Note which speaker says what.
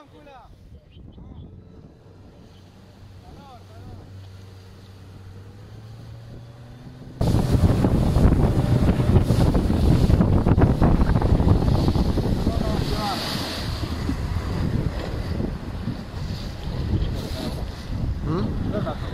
Speaker 1: Ancula. c a l a l o Hmm?